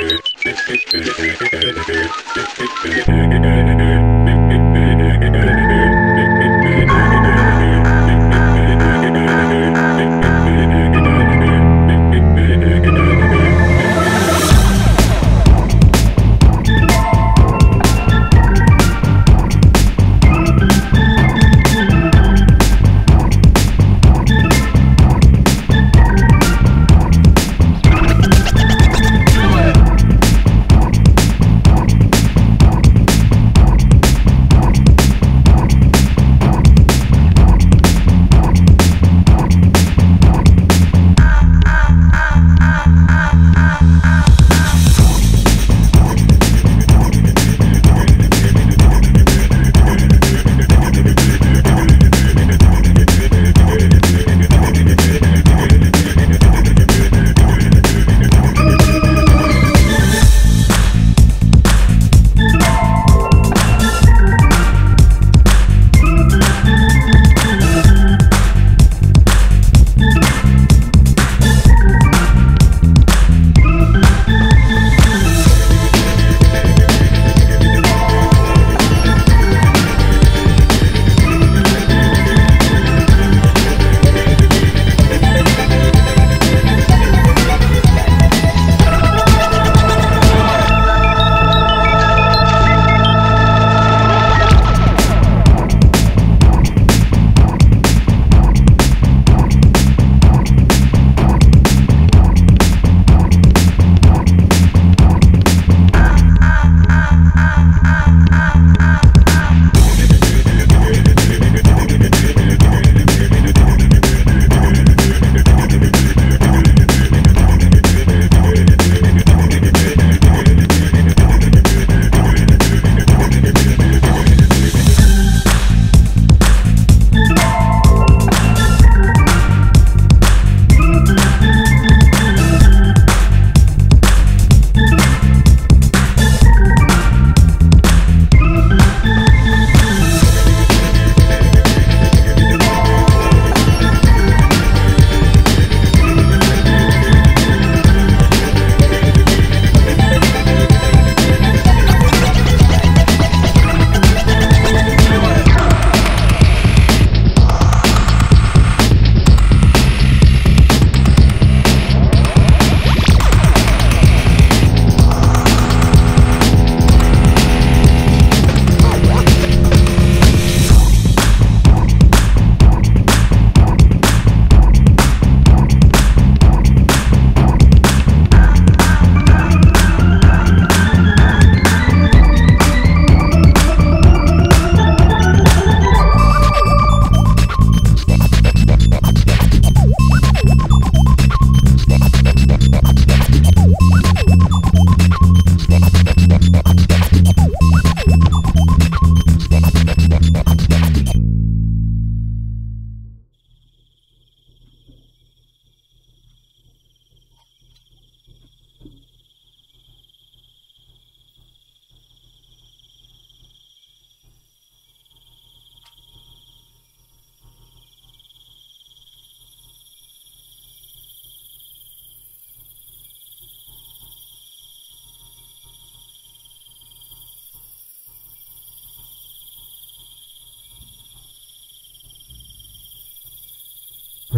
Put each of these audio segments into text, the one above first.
Thank you.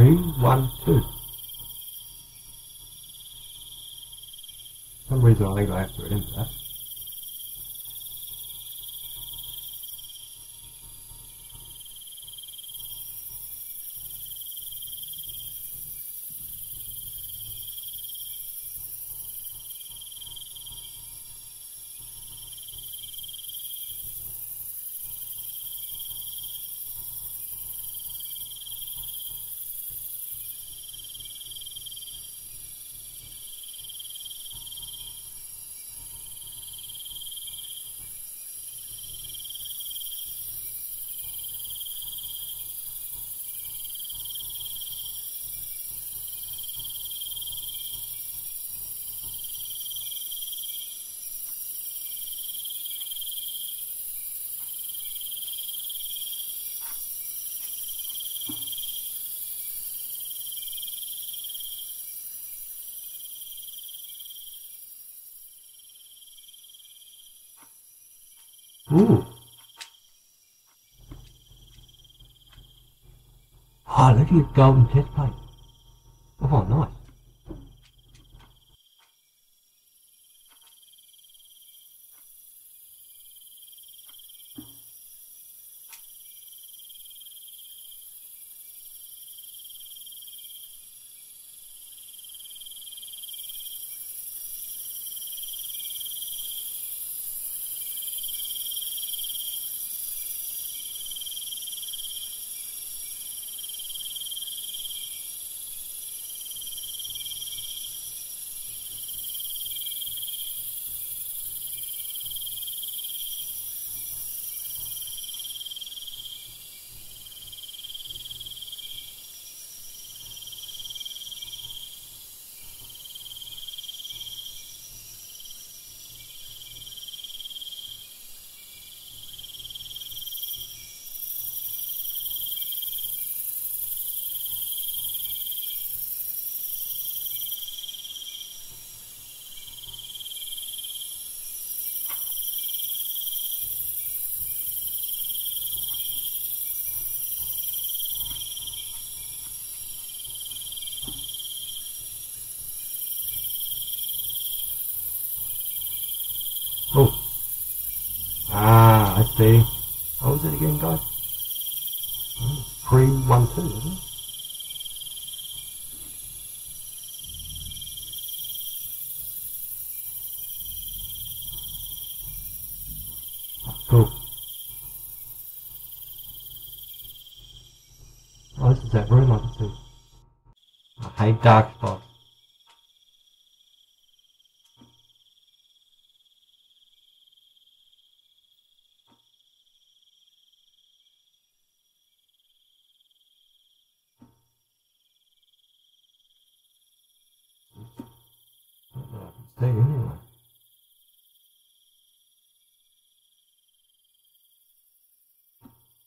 Three, one, two. For some reason I think I have to into that. Ooh. Oh, look at your golden chest plate. Oh, nice. Oh. See. What oh, was it again, guys? Three, one, two, isn't it? Oh, cool. Oh, this is that room I can see. I hate dark spots. That I can see anyway.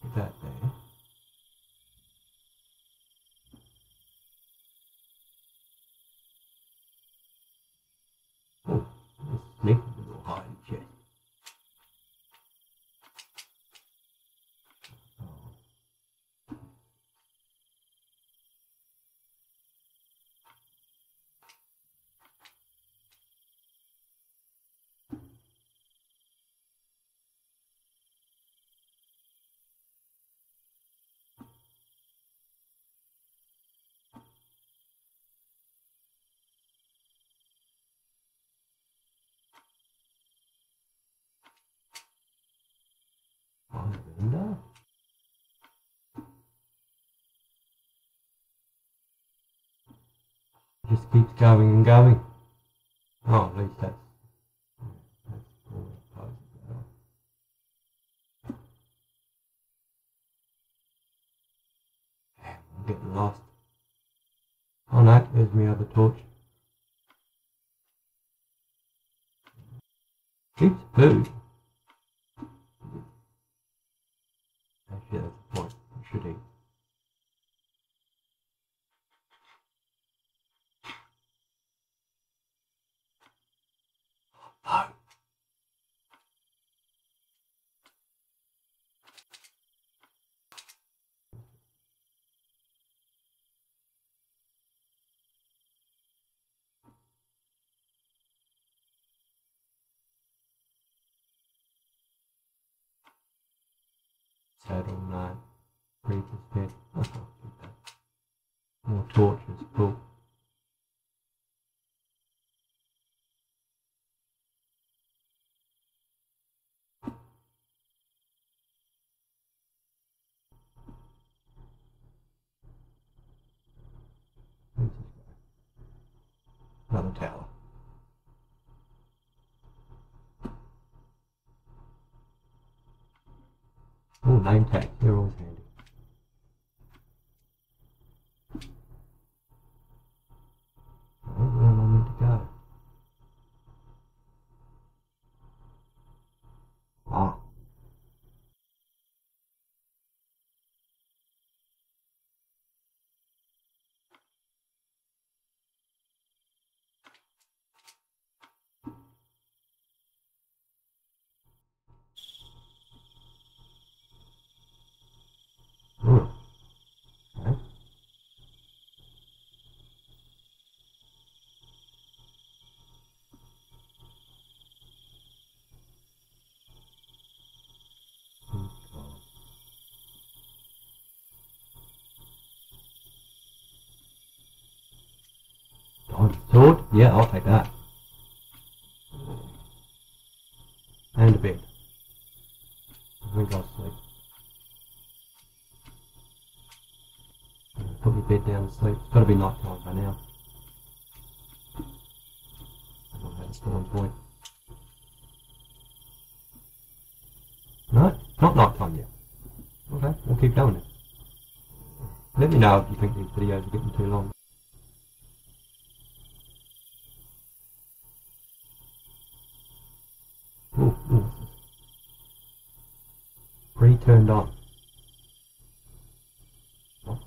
Put that there. Oh, this sneaky little hiding chest. Oh. on the window. Just keeps going and going. Oh, at least that's, getting lost. Oh no, there's my other torch. Keeps food. Actually, that's the point. I Bed. Oh, keep that. More torches. Cool. Where's this guy? Another tower. Oh, name tags. Sword? Yeah, I'll take that. And a bed. I think I'll sleep. Put my bed down and sleep. It's got to be night time by now. I don't have a spawn point. No, not night time yet. Okay, we'll keep going then. Let me know if you think these videos are getting too long. Ooh, ooh. Pre-turned on. What?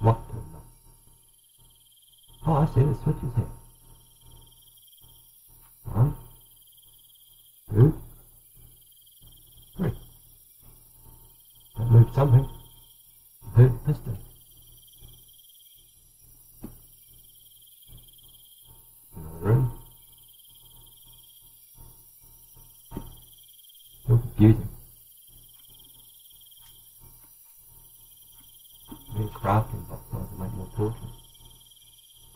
What turned on? Oh, I see the switches here. One, two, three. That moved something. Who missed it? Another room. So confusing. A crafting box so I can make more torches.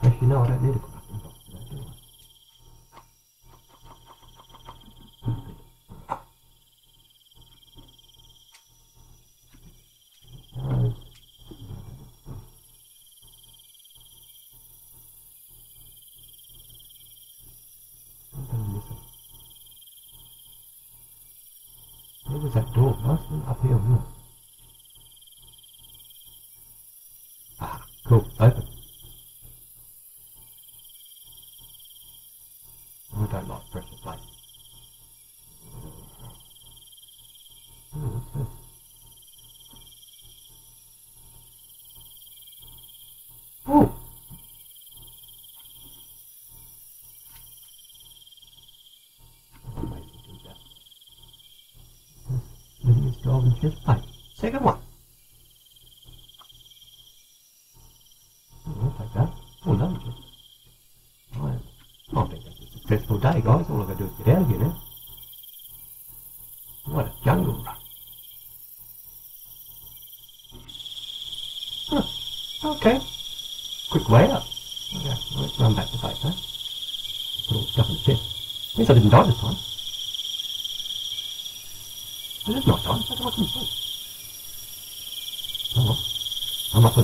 Actually, no, I don't need a crafting box for that, do I? No. Something missing. That door? Must have up here? Ah, cool. Open. I don't like pressure plate. Oh, what's this? Oh! Amazing, do that. Lydia's golden chest plate. Second one. Take that. Oh, lovely. I, I think that's a successful day, guys. All I've got to do is get out of here now. What a jungle run. Huh. Okay. Quick way out. Okay, let's run back to base, huh? Put all the stuff in the chest. Means I didn't die this time. It is not time. How come I couldn't sleep? Oh well. I'm up for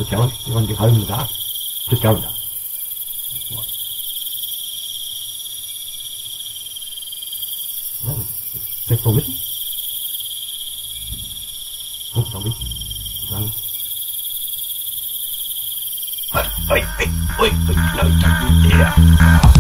the challenge. You want to get home in the dark? Just go in the dark. What? That was a successful mission. Oh, zombie. Run. Wait, wait, wait, wait, no, yeah.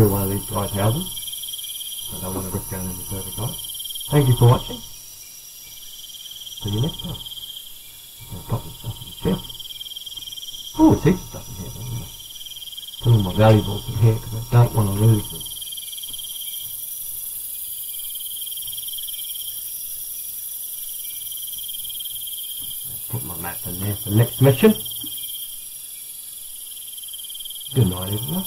To one of these guys' houses. I don't want to risk going any further, guys. Thank you for watching. See you next time. I've got some stuff in the chest. Oh, it's heaps of stuff in here. To put all my valuables in here because I don't want to lose them. Put my map in there for next mission. Good night, everyone.